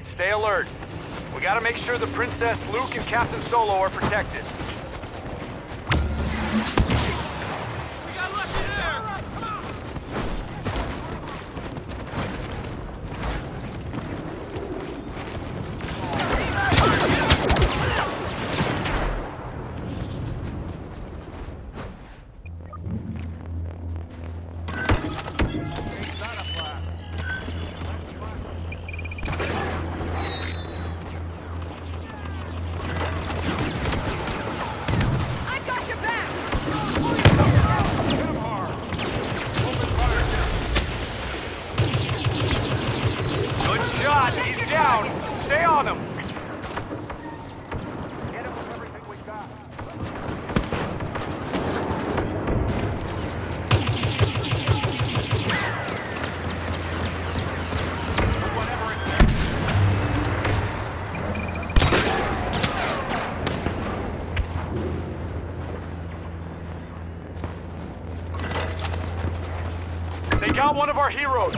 Stay alert. We gotta make sure the Princess, Luke, and Captain Solo are protected. He's down. Stay on him. They got one of our heroes.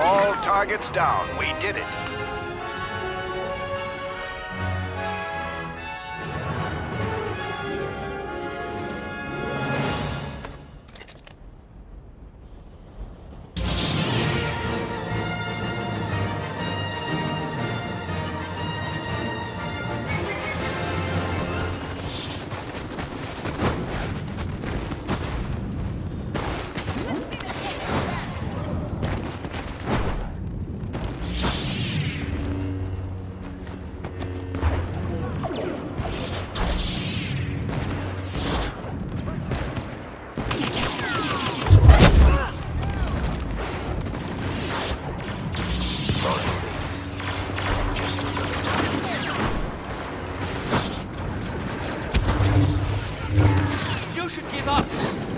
All targets down. We did it. You should give up!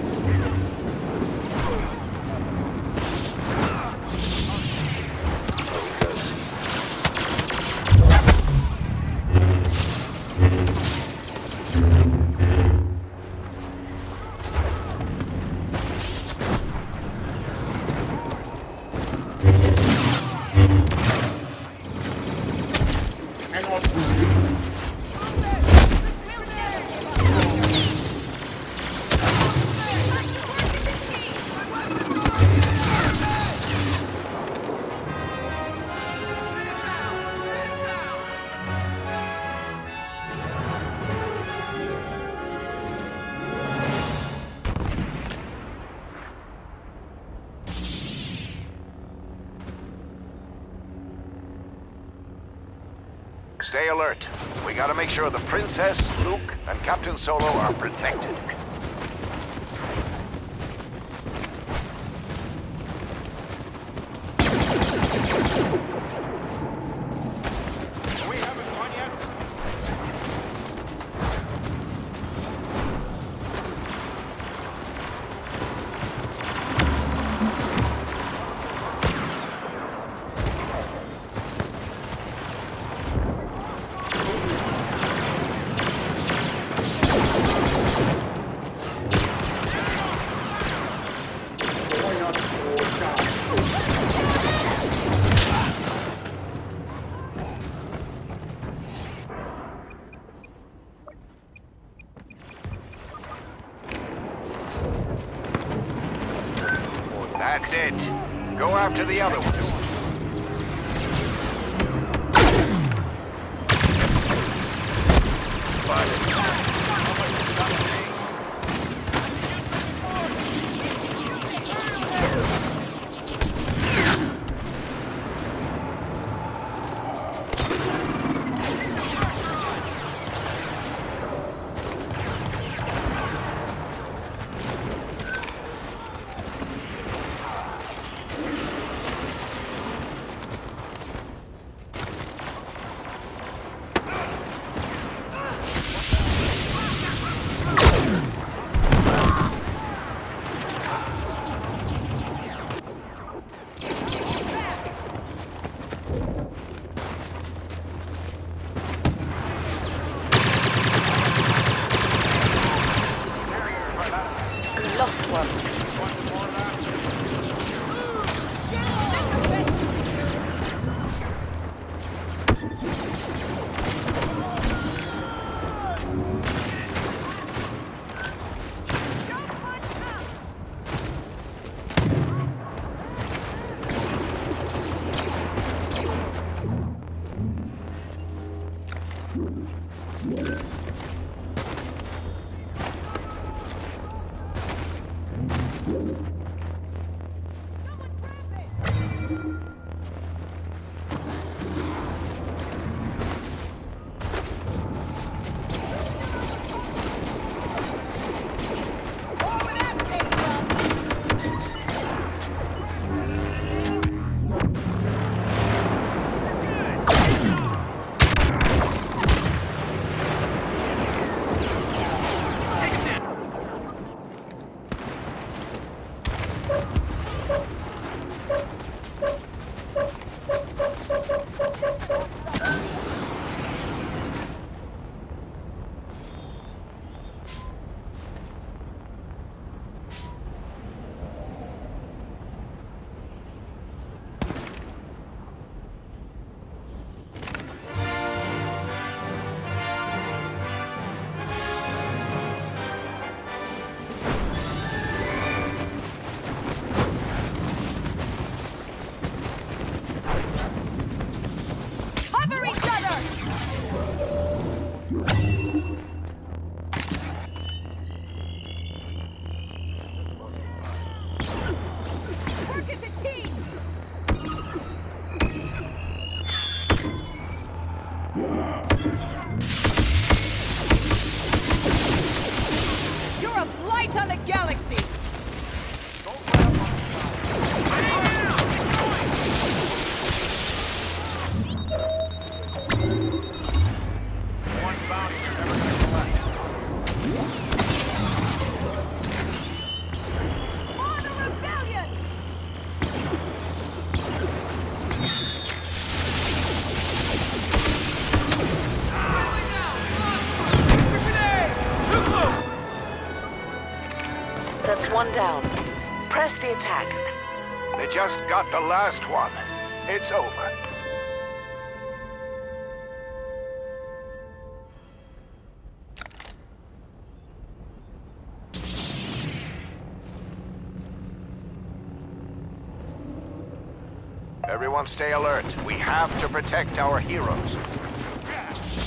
Gotta make sure the Princess, Luke, and Captain Solo are protected. The other ones. For the rebellion! That's one down. Press the attack. They just got the last one. It's over. Everyone stay alert. We have to protect our heroes. Yes.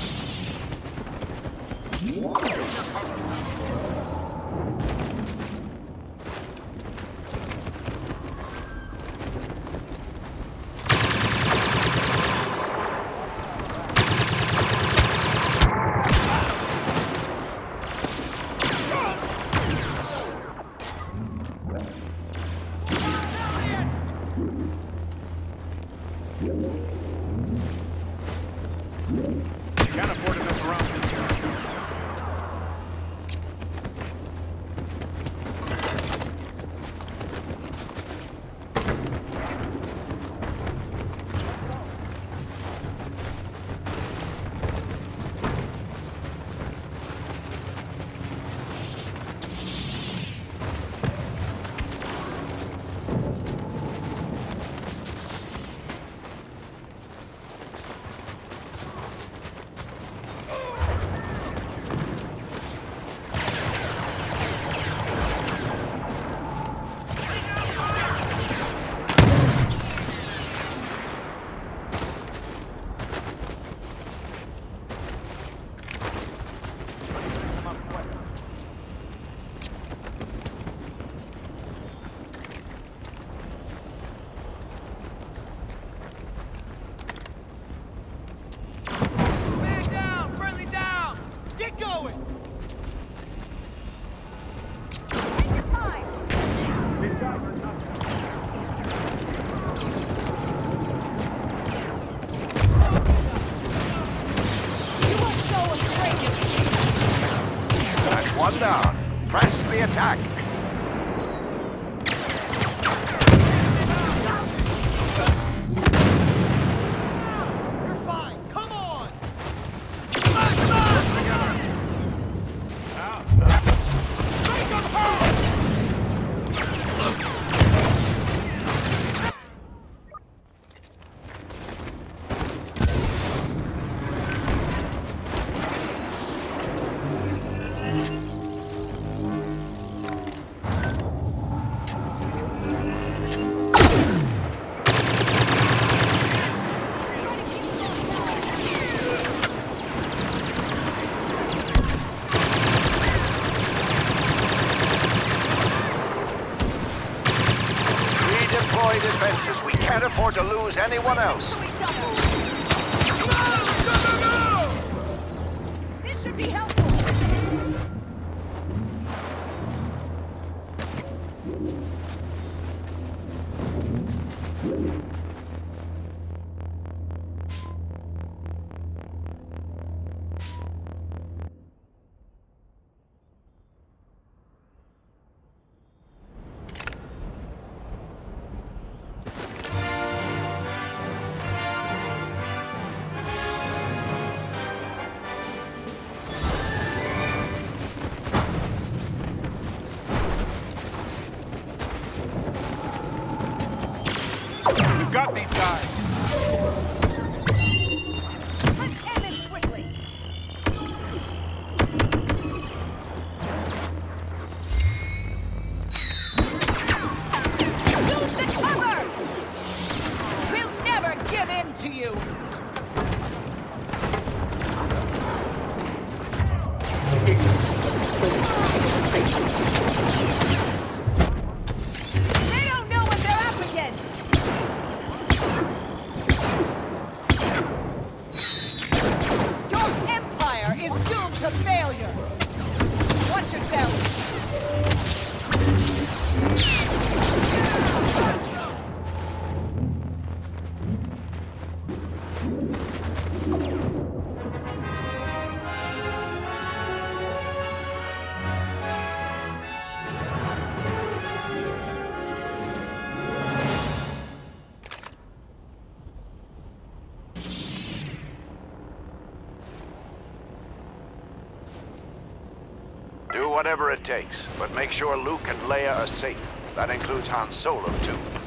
one down. Press the attack. What else. these guys. whatever it takes, but make sure Luke and Leia are safe. That includes Han Solo, too.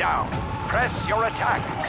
down. Press your attack.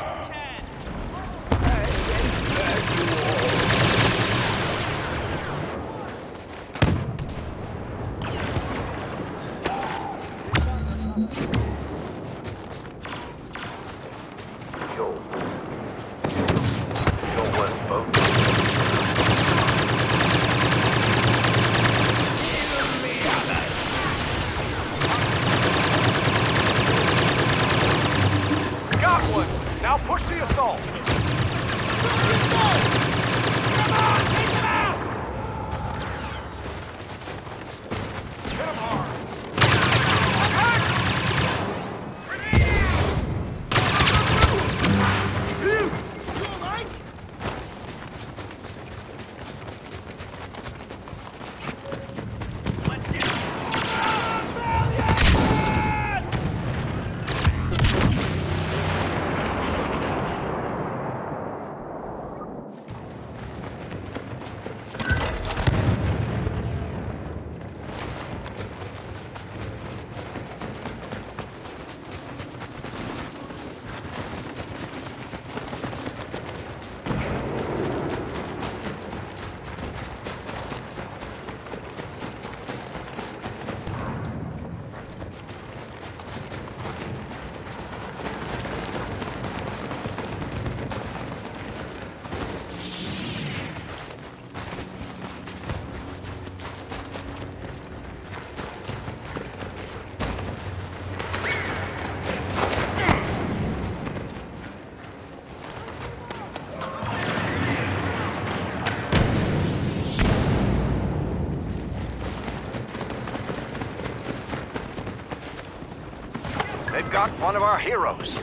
shot one of our heroes.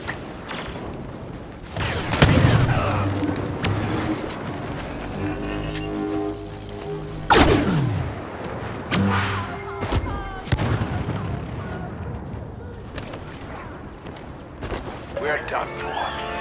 We're done for.